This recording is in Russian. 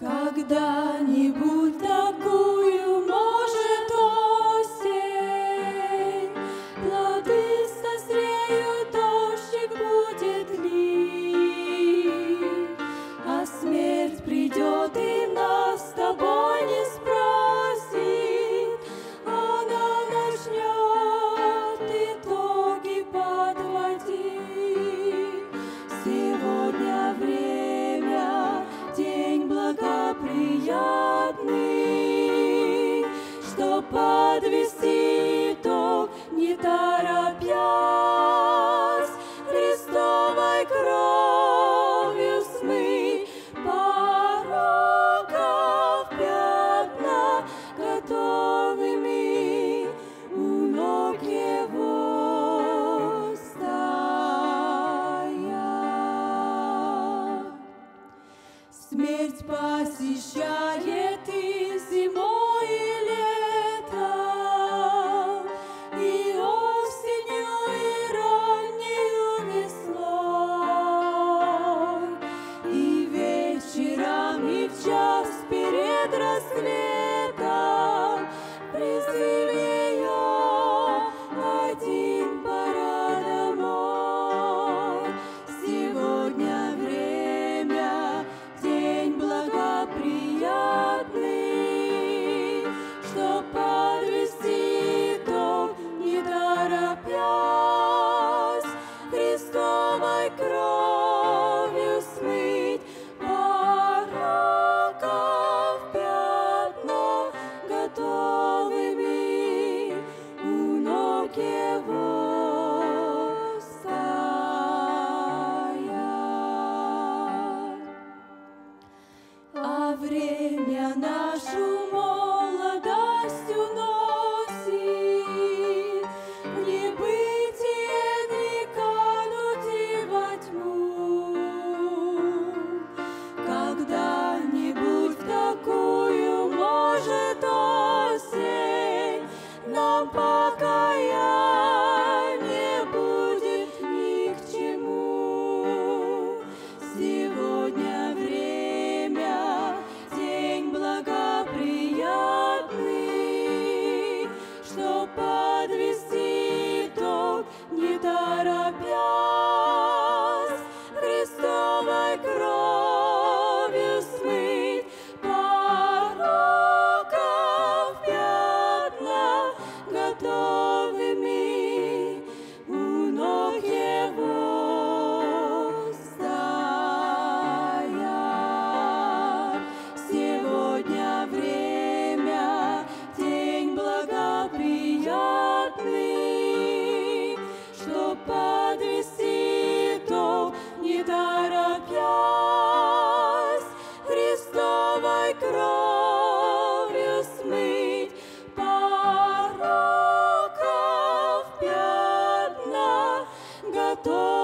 когда-нибудь такую. Смерть посещает и зимой. Sauve-moi, uno que voltou.